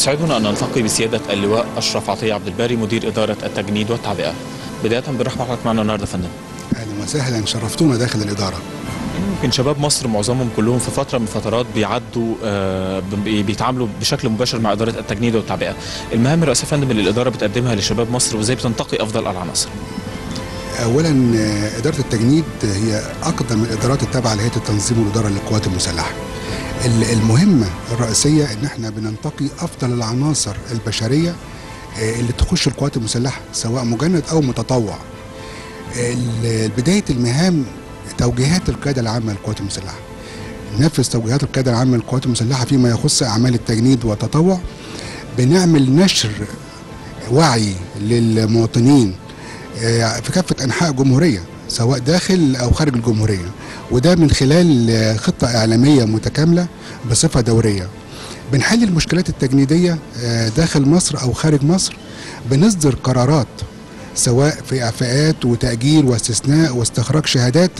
يسعدنا أن نلتقي بسيادة اللواء أشرف عطية عبد الباري مدير إدارة التجنيد والتعبئة. بداية بنرحب حضرتك معنا النهارده يا فندم. أهلا وسهلا شرفتونا داخل الإدارة. يمكن شباب مصر معظمهم كلهم في فترة من الفترات بيعدوا آه، بي- بيتعاملوا بشكل مباشر مع إدارة التجنيد والتعبئة. المهام الرئيسية يا فندم اللي الإدارة بتقدمها لشباب مصر وإزاي بتنتقي أفضل العناصر اولا آه، إدارة التجنيد هي أقدم الإدارات التابعة لهيئة التنظيم والإدارة للقوات المسلحة. ال- المهمة الرئيسية إن إحنا بننتقي أفضل العناصر البشرية آه، اللي تخش القوات المسلحة سواء مجند أو متطوع. بداية المهام توجيهات القيادة العامة للقوات المسلحة. نفذ توجيهات القيادة العامة للقوات المسلحة فيما يخص أعمال التجنيد والتطوع. بنعمل نشر وعي للمواطنين آه، في كافة أنحاء الجمهوريه سواء داخل أو خارج الجمهورية وده من خلال خطة إعلامية متكاملة بصفة دورية. بنحل المشكلات التجنيدية آه، داخل مصر أو خارج مصر بنصدر قرارات سواء في إعفاءات وتأجيل واستثناء واستخراج شهادات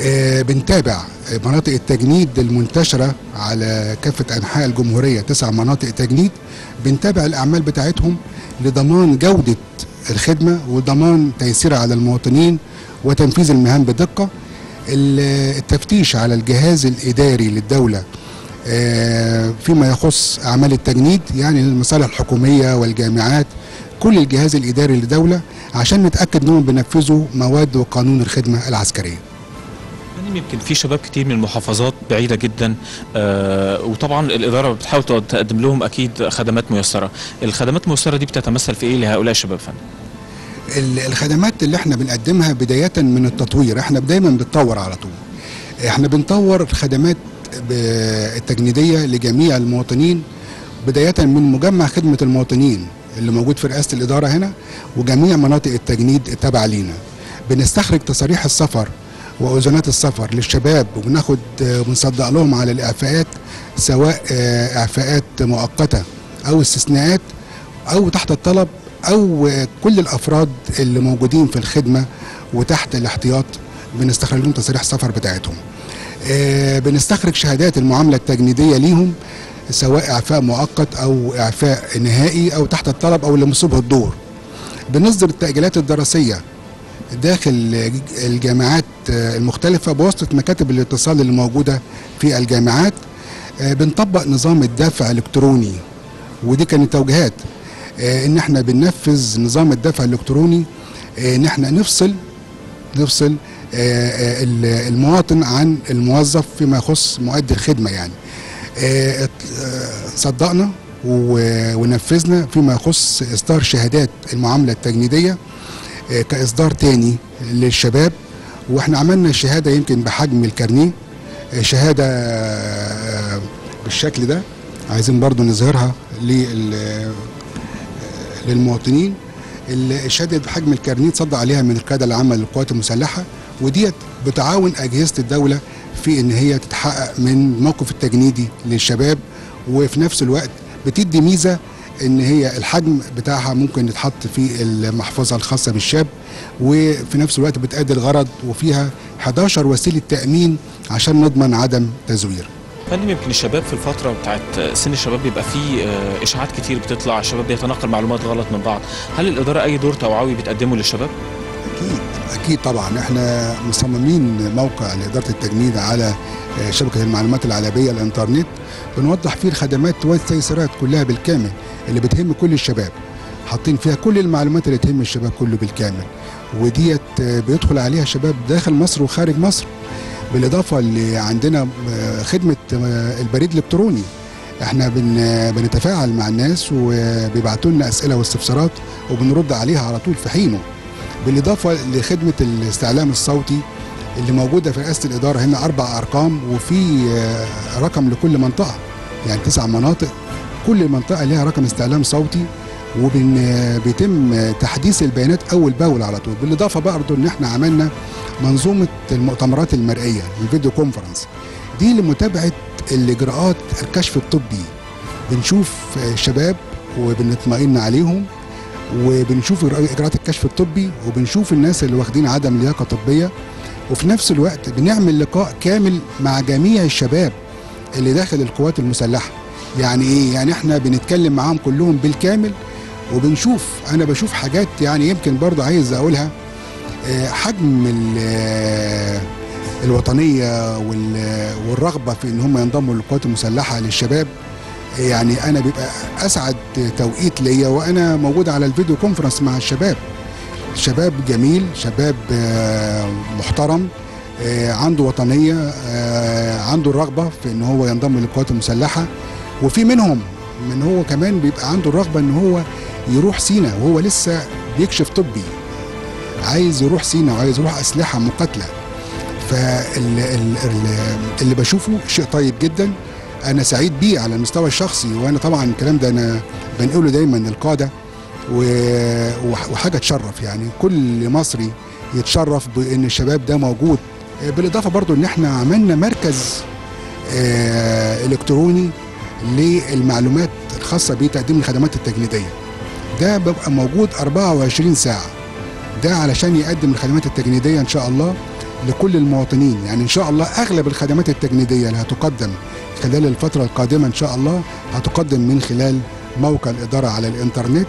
آه، بنتابع مناطق التجنيد المنتشرة على كافة أنحاء الجمهورية تسع مناطق تجنيد. بنتابع الأعمال بتاعتهم لضمان جودة الخدمة وضمان تيسيرها على المواطنين وتنفيذ المهام بدقة. ال- التفتيش على الجهاز الإداري للدولة آه، فيما يخص أعمال التجنيد يعني المصالح الحكومية والجامعات كل الجهاز الإداري للدولة عشان نتأكد أنهم بينفذوا مواد وقانون الخدمة العسكرية. فندم يمكن في شباب كتير من المحافظات بعيدة جدا آه، وطبعا الإدارة بتحاول تقدم لهم أكيد خدمات ميسرة. الخدمات الميسرة دي بتتمثل في إيه لهؤلاء الشباب فندم؟ الخدمات اللي إحنا بنقدمها بداية من التطوير. إحنا دايما بنطور على طول. إحنا بنطور الخدمات ب- التجنيدية لجميع المواطنين بداية من مجمع خدمة المواطنين اللي موجود في رئاسة الإدارة هنا وجميع مناطق التجنيد التابعة لينا. بنستخرج تصاريح السفر وأذونات السفر للشباب وبناخد آه، بنصدق لهم على الإعفاءات سواء آه، إعفاءات مؤقتة أو استثناءات أو تحت الطلب آه، كل الأفراد اللي موجودين في الخدمة وتحت الاحتياط بنستخرج لهم تصاريح السفر بتاعتهم. آه، بنستخرج شهادات المعاملة التجنيدية ليهم سواء إعفاء مؤقت أو إعفاء نهائي أو تحت الطلب أو اللي مصيبة الدور. بنصدر التأجيلات الدراسية داخل الجامعات المختلفة بواسطة مكاتب الاتصال اللي موجودة في الجامعات. آه، بنطبق نظام الدفع الإلكتروني ودي كانت توجيهات. آه، إن إحنا بننفذ نظام الدفع الإلكتروني آه، إن إحنا نفصل نفصل آه، آه، ال- المواطن عن الموظف فيما يخص مؤدي الخدمة يعني. آه، آه، صدقنا ونفذنا فيما يخص إصدار شهادات المعاملة التجنيدية آه، كإصدار تاني للشباب. وإحنا عملنا شهادة يمكن بحجم الكارنيه آه، شهادة آه، بالشكل ده عايزين برضو نظهرها لل- للمواطنين الشهاده بحجم الكارنيه تصدق عليها من القيادة العامة للقوات المسلحة وديت بتعاون أجهزة الدولة في إن هي تتحقق من الموقف التجنيدي للشباب وفي نفس الوقت بتدي ميزة إن هي الحجم بتاعها ممكن يتحط في المحفظة الخاصة بالشاب وفي نفس الوقت بتأدي الغرض وفيها 11 وسيلة تأمين عشان نضمن عدم تزوير. فندم يمكن الشباب في الفترة بتاعت سن الشباب بيبقى فيه آه، إشاعات كتير بتطلع الشباب بيتناقل معلومات غلط من بعض؟ هل الإدارة أي دور توعوي بتقدمه للشباب؟ أكيد أكيد طبعا. إحنا مصممين موقع لإدارة التجنيد على آه، شبكة المعلومات العالمية الإنترنت. بنوضح فيه الخدمات والتيسيرات كلها بالكامل اللي بتهم كل الشباب. حاطين فيها كل المعلومات اللي تهم الشباب كله بالكامل. وديت آه، بيدخل عليها شباب داخل مصر وخارج مصر. بالإضافة اللي عندنا آه، خدمة آه، البريد الإلكتروني. إحنا بن بنتفاعل مع الناس وبيبعتوا لنا أسئلة واستفسارات وبنرد عليها على طول في حينه. بالإضافة لخدمة الاستعلام الصوتي اللي موجودة في رئاسة الإدارة هنا أربع أرقام وفي آه، رقم لكل منطقة. يعني تسع مناطق. كل منطقة لها رقم استعلام صوتي وبيتم تحديث البيانات أول بأول على طول. بالإضافة برضه إن إحنا عملنا منظومة المؤتمرات المرئية الفيديو كونفرنس. دي لمتابعة الإجراءات الكشف الطبي. بنشوف آه، شباب وبنطمئن عليهم وبنشوف إجراءات الكشف الطبي وبنشوف الناس اللي واخدين عدم لياقة طبية. وفي نفس الوقت بنعمل لقاء كامل مع جميع الشباب اللي داخل القوات المسلحة. يعني إيه؟ يعني إحنا بنتكلم معاهم كلهم بالكامل وبنشوف أنا بشوف حاجات يعني يمكن برضه عايز أقولها. آه، حجم آه، الوطنية وال- والرغبة في إن هم ينضموا للقوات المسلحة للشباب يعني أنا بيبقى أسعد توقيت ليا وأنا موجود على الفيديو كونفرنس مع الشباب. شباب جميل شباب آه، محترم آه، عنده وطنية آه، عنده الرغبه في إن هو ينضم للقوات المسلحة. وفي منهم من هو كمان بيبقى عنده الرغبة إن هو يروح سينا وهو لسه بيكشف طبي. عايز يروح سينا وعايز يروح أسلحة مقاتلة. فاللي بشوفه شيء طيب جدا. أنا سعيد بيه على المستوى الشخصي وأنا طبعا الكلام ده أنا بنقوله دايما للقادة. وحاجة تشرف يعني. كل مصري يتشرف بإن الشباب ده موجود. بالإضافة برضو إن إحنا عملنا مركز آه، إلكتروني للمعلومات الخاصة بتقديم الخدمات التجنيدية. ده بيبقى موجود 24 ساعة. ده علشان يقدم الخدمات التجنيدية إن شاء الله لكل المواطنين. يعني إن شاء الله أغلب الخدمات التجنيدية اللي هتقدم خلال الفترة القادمة إن شاء الله هتقدم من خلال موقع الإدارة على الإنترنت.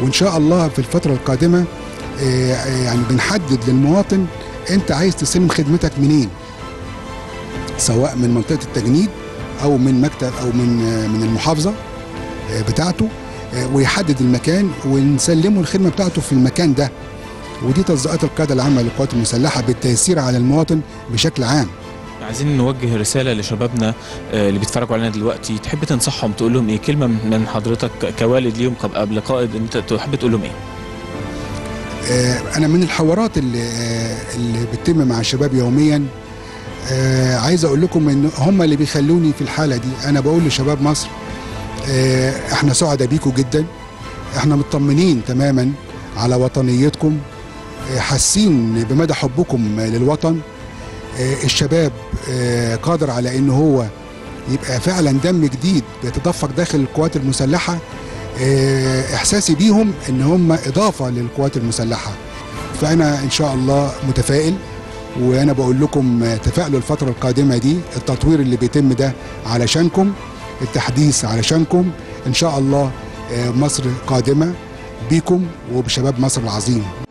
وإن شاء الله في الفترة القادمة آه، آه، يعني بنحدد للمواطن أنت عايز تستلم خدمتك منين. سواء من منطقة التجنيد أو من مكتب أو من آه، من المحافظة بتاعته. ويحدد المكان ونسلمه الخدمة بتاعته في المكان ده. ودي تصديقات القياده العامة للقوات المسلحة بالتيسير على المواطن بشكل عام. عايزين نوجه رسالة لشبابنا آه، اللي بيتفرجوا علينا دلوقتي. تحب تنصحهم تقول لهم إيه؟ كلمة من حضرتك كوالد ليهم قبل- قائد. أنت تحب تقول لهم إيه؟ آه، أنا من الحوارات اللي آه، اللي بتتم مع الشباب يوميا آه، عايز أقول لكم إن هم اللي بيخلوني في الحالة دي. أنا بقول لشباب مصر آه، إحنا سعداء بيكم جدا. إحنا مطمنين تماما على وطنيتكم. آه، حاسين بمدى حبكم للوطن. آه، الشباب آه، قادر على إن هو يبقى فعلا دم جديد بيتدفق داخل القوات المسلحة. آه، إحساسي بيهم إن هم إضافة للقوات المسلحة. فأنا إن شاء الله متفائل وأنا بقول لكم آه، تفائلوا الفترة القادمة دي التطوير اللي بيتم ده علشانكم. التحديث علشانكم. إن شاء الله آه، مصر قادمة بيكم وبشباب مصر العظيم.